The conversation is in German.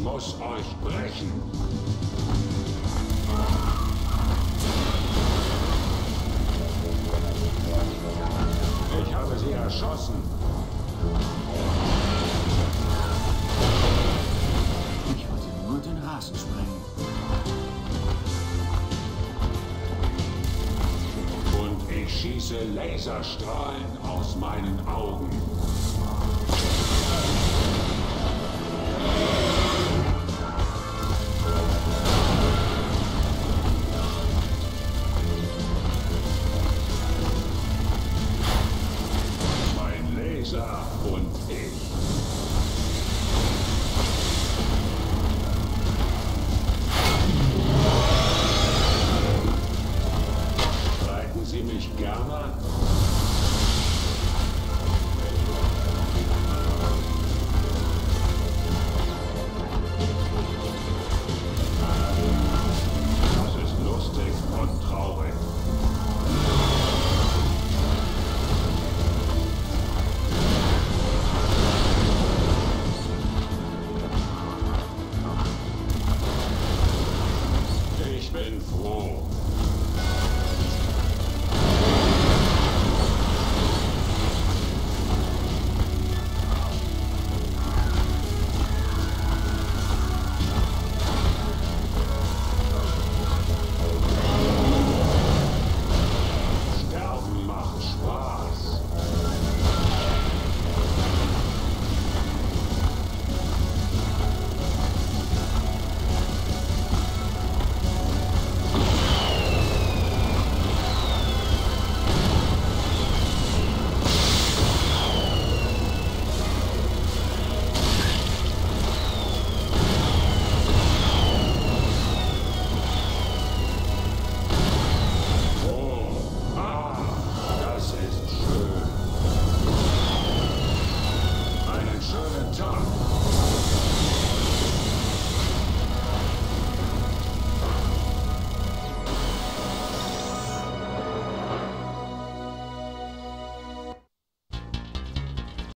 Ich muss euch brechen. Ich habe sie erschossen. Ich wollte nur den Rasen sprengen. Und ich schieße Laserstrahlen aus meinen Augen. Lisa und ich.